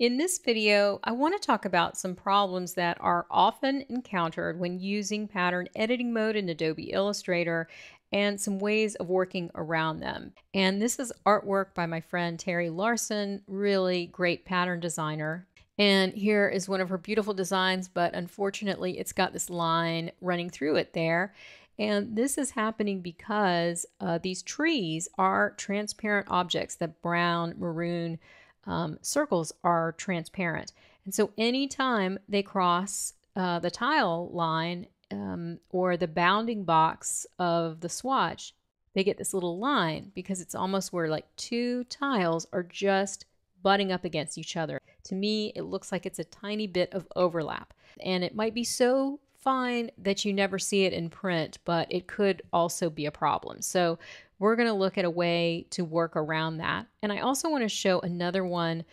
In this video, I want to talk about some problems that are often encountered when using pattern editing mode in Adobe Illustrator and some ways of working around them. And this is artwork by my friend Teri Larson, really great pattern designer. And here is one of her beautiful designs, but unfortunately it's got this line running through it there. And this is happening because uh, these trees are transparent objects, the brown, maroon, um, circles are transparent. And so anytime they cross uh, the tile line um, or the bounding box of the swatch, they get this little line because it's almost where like two tiles are just butting up against each other. To me, it looks like it's a tiny bit of overlap. And it might be so fine that you never see it in print, but it could also be a problem. So we're going to look at a way to work around that. And I also want to show another one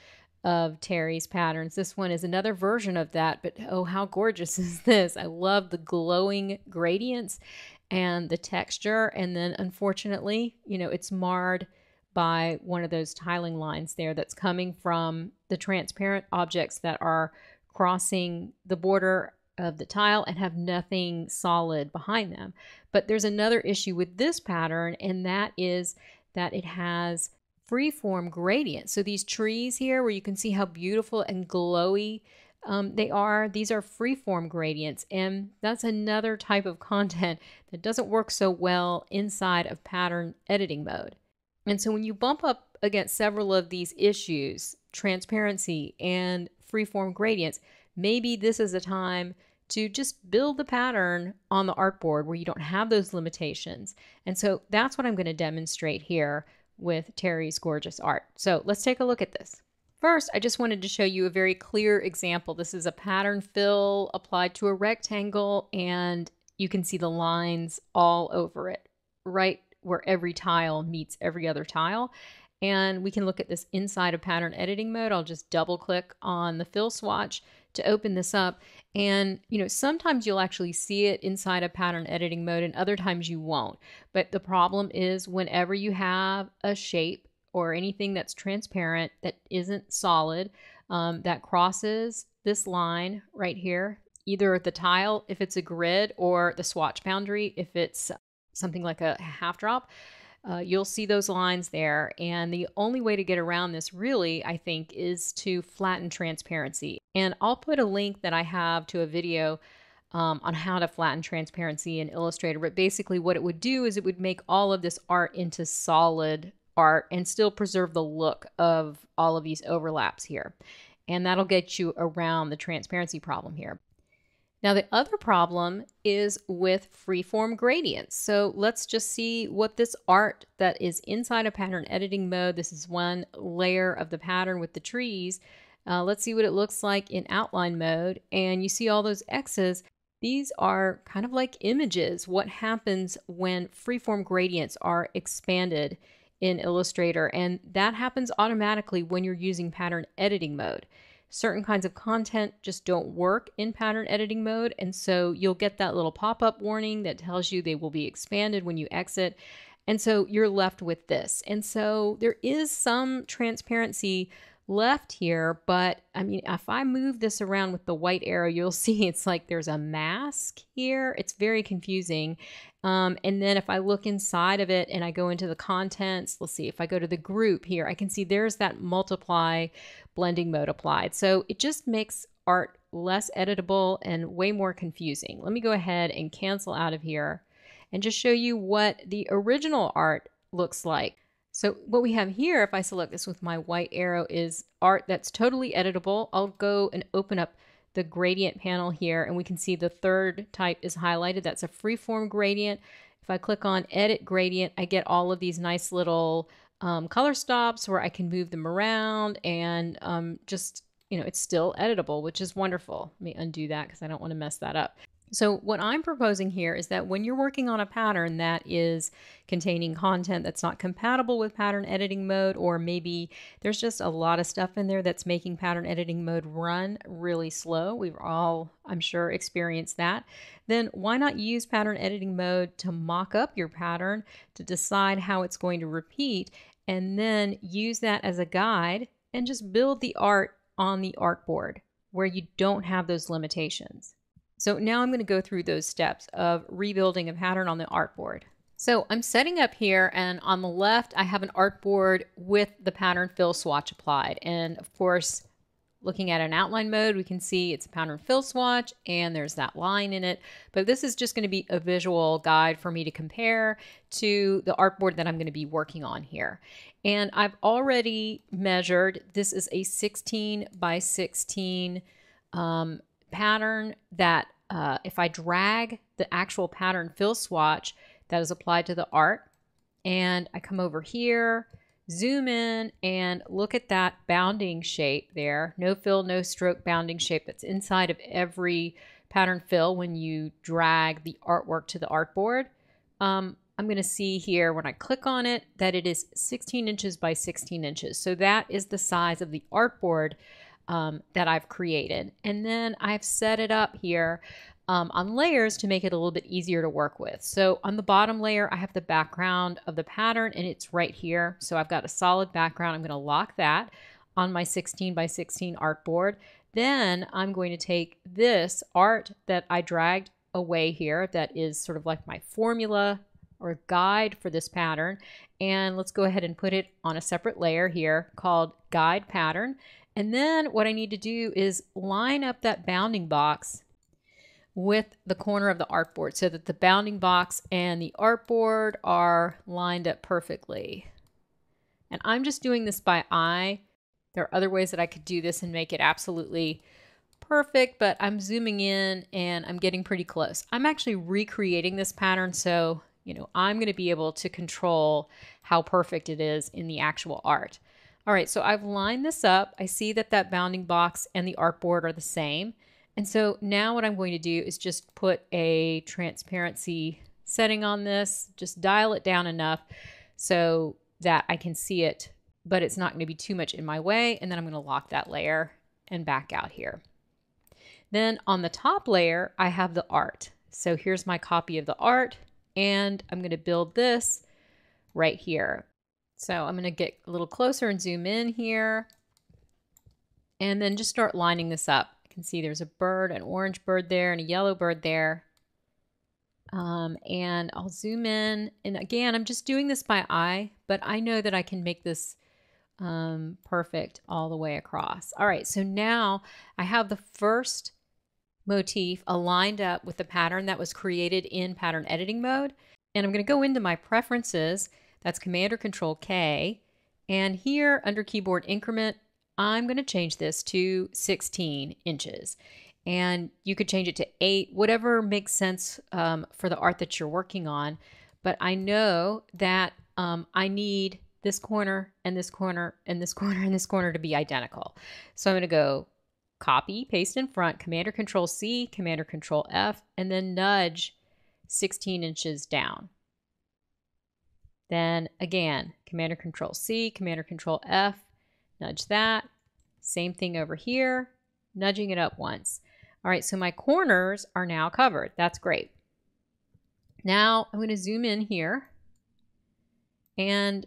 of Teri's patterns. This one is another version of that, but oh, how gorgeous is this? I love the glowing gradients and the texture. And then unfortunately, you know, it's marred by one of those tiling lines there that's coming from the transparent objects that are crossing the border of the tile and have nothing solid behind them. But there's another issue with this pattern, and that is that it has freeform gradients. So these trees here, where you can see how beautiful and glowy um, they are, these are freeform gradients, and that's another type of content that doesn't work so well inside of pattern editing mode. And so when you bump up against several of these issues, transparency and freeform gradients, maybe this is a time to just build the pattern on the artboard where you don't have those limitations. And so that's what I'm going to demonstrate here with Teri's gorgeous art. So let's take a look at this. First, I just wanted to show you a very clear example. This is a pattern fill applied to a rectangle and you can see the lines all over it, right where every tile meets every other tile. And we can look at this inside of pattern editing mode. I'll just double click on the fill swatch to open this up. And, you know, sometimes you'll actually see it inside a pattern editing mode and other times you won't. But the problem is whenever you have a shape or anything that's transparent that isn't solid, um, that crosses this line right here, either the tile if it's a grid or the swatch boundary if it's something like a half drop, uh, you'll see those lines there. And the only way to get around this really, I think, is to flatten transparency. And I'll put a link that I have to a video um, on how to flatten transparency in Illustrator. But basically what it would do is it would make all of this art into solid art and still preserve the look of all of these overlaps here. And that'll get you around the transparency problem here. Now the other problem is with freeform gradients. So let's just see what this art that is inside a pattern editing mode, this is one layer of the pattern with the trees. Uh, let's see what it looks like in outline mode. And you see all those X's. These are kind of like images. What happens when freeform gradients are expanded in Illustrator. And that happens automatically when you're using pattern editing mode certain kinds of content just don't work in pattern editing mode. And so you'll get that little pop up warning that tells you they will be expanded when you exit. And so you're left with this. And so there is some transparency left here, but I mean, if I move this around with the white arrow, you'll see it's like there's a mask here. It's very confusing. Um, and then if I look inside of it and I go into the contents, let's see, if I go to the group here, I can see there's that multiply blending mode applied. So it just makes art less editable and way more confusing. Let me go ahead and cancel out of here and just show you what the original art looks like. So what we have here, if I select this with my white arrow, is art that's totally editable. I'll go and open up the gradient panel here and we can see the third type is highlighted. That's a freeform gradient. If I click on edit gradient, I get all of these nice little um, color stops where I can move them around and um, just, you know, it's still editable, which is wonderful. Let me undo that because I don't want to mess that up. So what I'm proposing here is that when you're working on a pattern that is containing content that's not compatible with pattern editing mode, or maybe there's just a lot of stuff in there that's making pattern editing mode run really slow, we've all, I'm sure, experienced that, then why not use pattern editing mode to mock up your pattern to decide how it's going to repeat, and then use that as a guide and just build the art on the artboard where you don't have those limitations. So now I'm going to go through those steps of rebuilding a pattern on the artboard. So I'm setting up here and on the left I have an artboard with the pattern fill swatch applied. And of course, looking at an outline mode, we can see it's a pattern fill swatch and there's that line in it. But this is just going to be a visual guide for me to compare to the artboard that I'm going to be working on here. And I've already measured, this is a 16 by 16 um, pattern that uh, if I drag the actual pattern fill swatch that is applied to the art and I come over here, zoom in and look at that bounding shape there. No fill, no stroke bounding shape that's inside of every pattern fill when you drag the artwork to the artboard. Um, I'm going to see here when I click on it that it is 16 inches by 16 inches. So that is the size of the artboard um, that I've created. And then I've set it up here um, on layers to make it a little bit easier to work with. So on the bottom layer, I have the background of the pattern and it's right here. So I've got a solid background. I'm going to lock that on my 16 by 16 artboard. Then I'm going to take this art that I dragged away here that is sort of like my formula or guide for this pattern. And let's go ahead and put it on a separate layer here called guide pattern. And then what I need to do is line up that bounding box with the corner of the artboard so that the bounding box and the artboard are lined up perfectly. And I'm just doing this by eye. There are other ways that I could do this and make it absolutely perfect, but I'm zooming in and I'm getting pretty close. I'm actually recreating this pattern, so you know, I'm going to be able to control how perfect it is in the actual art. All right, so I've lined this up. I see that that bounding box and the artboard are the same. And so now what I'm going to do is just put a transparency setting on this, just dial it down enough so that I can see it, but it's not going to be too much in my way. And then I'm going to lock that layer and back out here. Then on the top layer, I have the art. So here's my copy of the art, and I'm going to build this right here. So I'm going to get a little closer and zoom in here, and then just start lining this up You can see there's a bird, an orange bird there, and a yellow bird there. Um, and I'll zoom in. And again, I'm just doing this by eye, but I know that I can make this um, perfect all the way across. All right, so now I have the first motif aligned up with the pattern that was created in pattern editing mode. And I'm going to go into my preferences. That's Command or Control K. And here under keyboard increment, I'm going to change this to 16 inches. And you could change it to 8, whatever makes sense um, for the art that you're working on. But I know that um, I need this corner and this corner and this corner and this corner to be identical. So I'm going to go copy, paste in front, Command or Control C, Command or Control F, and then nudge 16 inches down. Then again, Command or Control C, Command or Control F, nudge that. Same thing over here, nudging it up once. All right, so my corners are now covered. That's great. Now I'm going to zoom in here and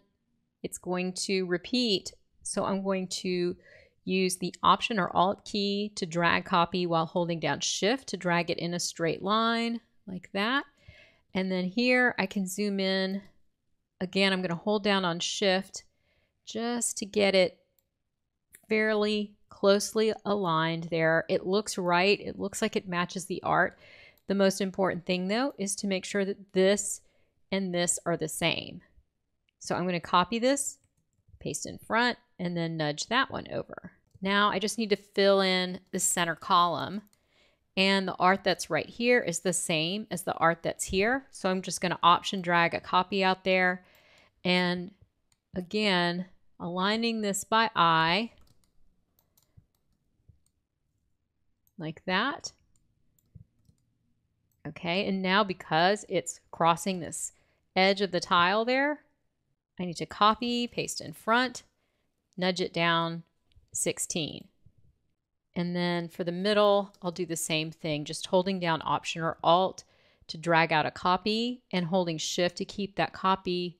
it's going to repeat. So I'm going to use the Option or Alt key to drag copy while holding down Shift to drag it in a straight line like that. And then here I can zoom in. Again, I'm going to hold down on Shift just to get it fairly closely aligned there. It looks right. It looks like it matches the art. The most important thing though is to make sure that this and this are the same. So I'm going to copy this, paste in front, and then nudge that one over. Now I just need to fill in the center column and the art that's right here is the same as the art that's here. So I'm just going to option drag a copy out there. And again, aligning this by eye, like that. Okay, and now because it's crossing this edge of the tile there, I need to copy, paste in front, nudge it down 16. And then for the middle, I'll do the same thing, just holding down Option or Alt to drag out a copy and holding Shift to keep that copy,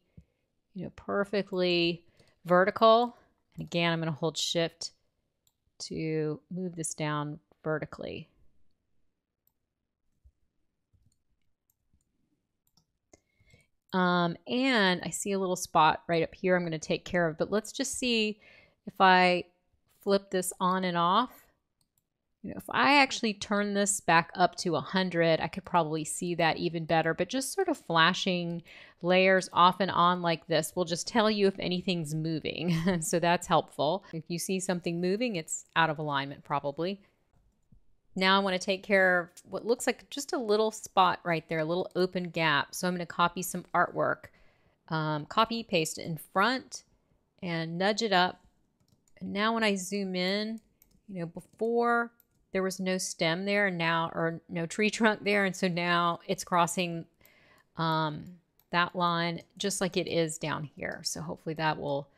you know, perfectly vertical. And again, I'm going to hold Shift to move this down vertically. Um, and I see a little spot right up here I'm going to take care of, but let's just see if I flip this on and off. You know, if I actually turn this back up to 100, I could probably see that even better, but just sort of flashing layers off and on like this will just tell you if anything's moving. so that's helpful. If you see something moving, it's out of alignment probably. Now I want to take care of what looks like just a little spot right there, a little open gap. So I'm going to copy some artwork. Um, copy, paste in front and nudge it up. And now when I zoom in, you know, before there was no stem there and now, or no tree trunk there. And so now it's crossing um, that line just like it is down here. So hopefully that will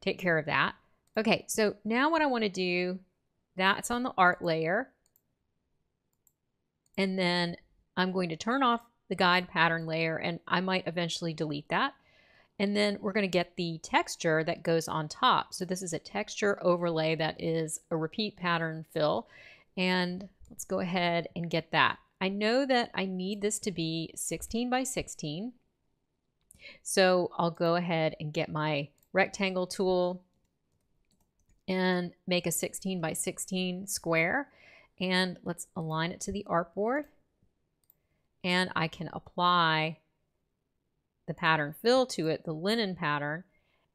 take care of that. Okay, so now what I want to do, that's on the art layer. And then I'm going to turn off the guide pattern layer and I might eventually delete that. And then we're going to get the texture that goes on top. So this is a texture overlay that is a repeat pattern fill. And let's go ahead and get that. I know that I need this to be 16 by 16. So I'll go ahead and get my rectangle tool and make a 16 by 16 square. And let's align it to the artboard. And I can apply the pattern fill to it, the linen pattern.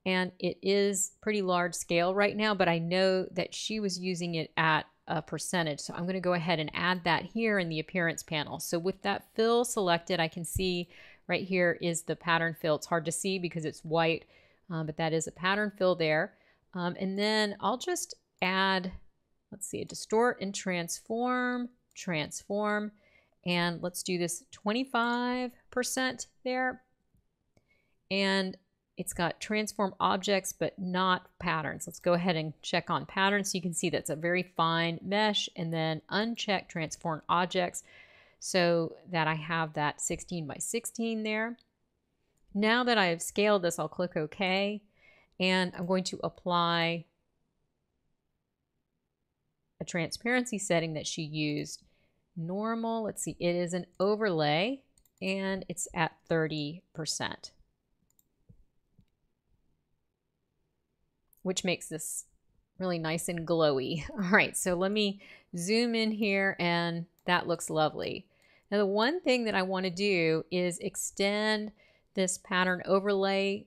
And it is pretty large scale right now, but I know that she was using it at a percentage. So I'm going to go ahead and add that here in the appearance panel. So with that fill selected, I can see right here is the pattern fill. It's hard to see because it's white, um, but that is a pattern fill there. Um, and then I'll just add Let's see, a distort and transform, transform, and let's do this 25% there. And it's got transform objects, but not patterns. Let's go ahead and check on patterns. So you can see that's a very fine mesh and then uncheck transform objects so that I have that 16 by 16 there. Now that I have scaled this, I'll click OK and I'm going to apply a transparency setting that she used. Normal, let's see, it is an overlay and it's at 30%, which makes this really nice and glowy. All right, so let me zoom in here and that looks lovely. Now the one thing that I want to do is extend this pattern overlay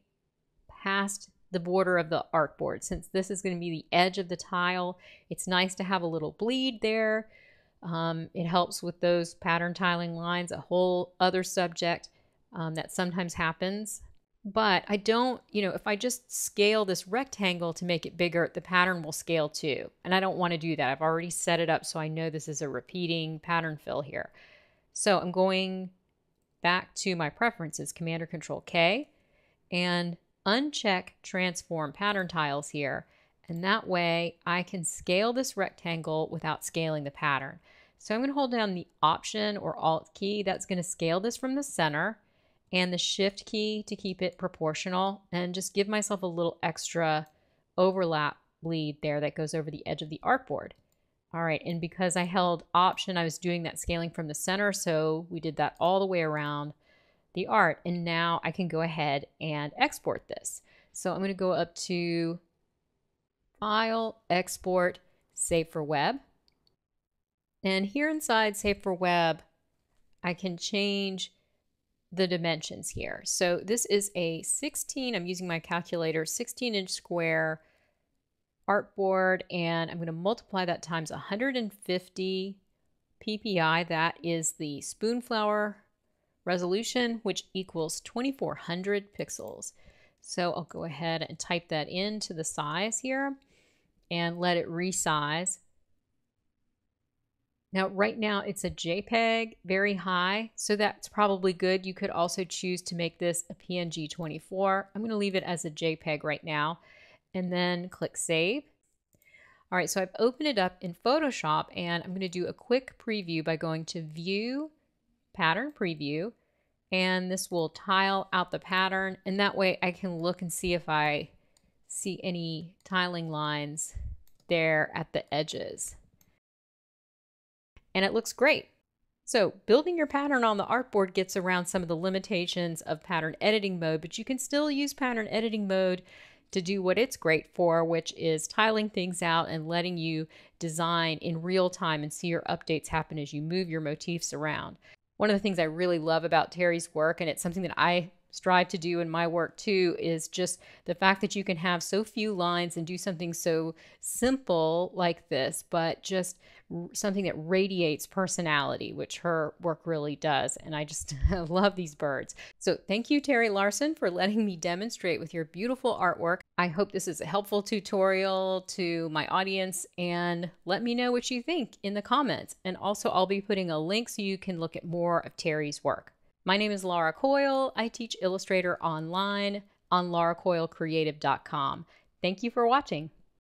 past the border of the artboard. Since this is going to be the edge of the tile, it's nice to have a little bleed there. Um, it helps with those pattern tiling lines, a whole other subject um, that sometimes happens. But I don't, you know, if I just scale this rectangle to make it bigger, the pattern will scale too. And I don't want to do that. I've already set it up so I know this is a repeating pattern fill here. So I'm going back to my preferences, Command or Control K, and uncheck transform pattern tiles here. And that way I can scale this rectangle without scaling the pattern. So I'm going to hold down the Option or Alt key. That's going to scale this from the center and the Shift key to keep it proportional and just give myself a little extra overlap bleed there that goes over the edge of the artboard. All right, and because I held Option, I was doing that scaling from the center, so we did that all the way around the art. And now I can go ahead and export this. So I'm going to go up to File, Export, Save for Web. And here inside Save for Web, I can change the dimensions here. So this is a 16, I'm using my calculator, 16 inch square artboard, and I'm going to multiply that times 150 ppi. That is the Spoonflower resolution, which equals 2400 pixels. So I'll go ahead and type that into the size here and let it resize. Now, right now it's a JPEG, very high, so that's probably good. You could also choose to make this a PNG 24. I'm gonna leave it as a JPEG right now and then click Save. All right, so I've opened it up in Photoshop and I'm gonna do a quick preview by going to View, pattern preview and this will tile out the pattern and that way I can look and see if I see any tiling lines there at the edges. And it looks great. So, building your pattern on the artboard gets around some of the limitations of pattern editing mode, but you can still use pattern editing mode to do what it's great for, which is tiling things out and letting you design in real time and see your updates happen as you move your motifs around. One of the things I really love about Teri's work, and it's something that I strive to do in my work too is just the fact that you can have so few lines and do something so simple like this, but just something that radiates personality, which her work really does. And I just love these birds. So thank you, Teri Larson, for letting me demonstrate with your beautiful artwork. I hope this is a helpful tutorial to my audience and let me know what you think in the comments. And also I'll be putting a link so you can look at more of Terry's work. My name is Laura Coyle. I teach Illustrator online on lauracoylecreative.com. Thank you for watching.